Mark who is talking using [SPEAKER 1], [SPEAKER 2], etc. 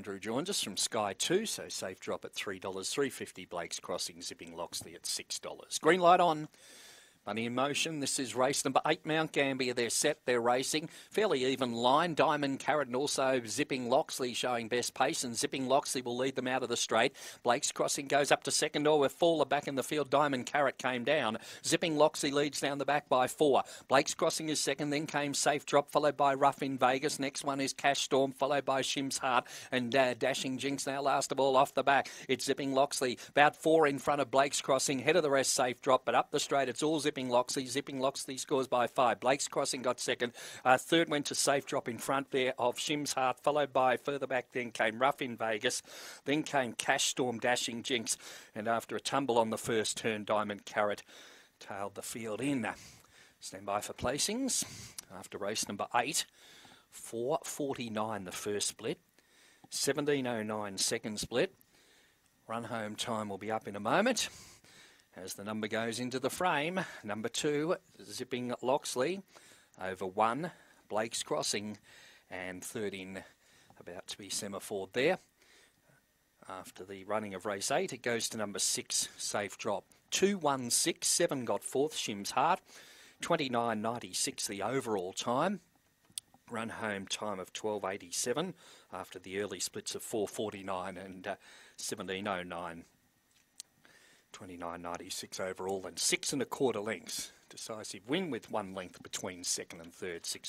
[SPEAKER 1] Andrew joins us from Sky 2, so safe drop at $3, 350 Blake's Crossing, zipping Loxley at $6. Green light on. Money in motion. This is race number eight, Mount Gambier. They're set, they're racing. Fairly even line. Diamond Carrot and also Zipping Loxley showing best pace, and Zipping Loxley will lead them out of the straight. Blake's Crossing goes up to second or with Faller back in the field. Diamond Carrot came down. Zipping Loxley leads down the back by four. Blake's Crossing is second, then came Safe Drop, followed by Rough in Vegas. Next one is Cash Storm, followed by Shim's Heart and uh, Dashing Jinx. Now, last of all, off the back, it's Zipping Loxley. About four in front of Blake's Crossing, head of the rest, Safe Drop, but up the straight, it's all Zipping Loxley. Zipping Zipping Loxley scores by five. Blake's Crossing got second. Uh, third went to Safe Drop in front there of Shim's Heart, followed by further back then came Rough in Vegas. Then came Cash Storm Dashing Jinx. And after a tumble on the first turn, Diamond Carrot tailed the field in. Stand by for placings after race number eight. 4.49 the first split. 17.09 second split. Run home time will be up in a moment as the number goes into the frame. Number two, Zipping Loxley over one, Blake's Crossing, and third in about to be semaphored there. After the running of race eight, it goes to number six, Safe Drop. 2.167 got fourth, Shim's Heart. 29.96 the overall time. Run home time of 12.87 after the early splits of 4.49 and uh, 17.09. 29.96 overall and six and a quarter lengths. Decisive win with one length between second and third, six and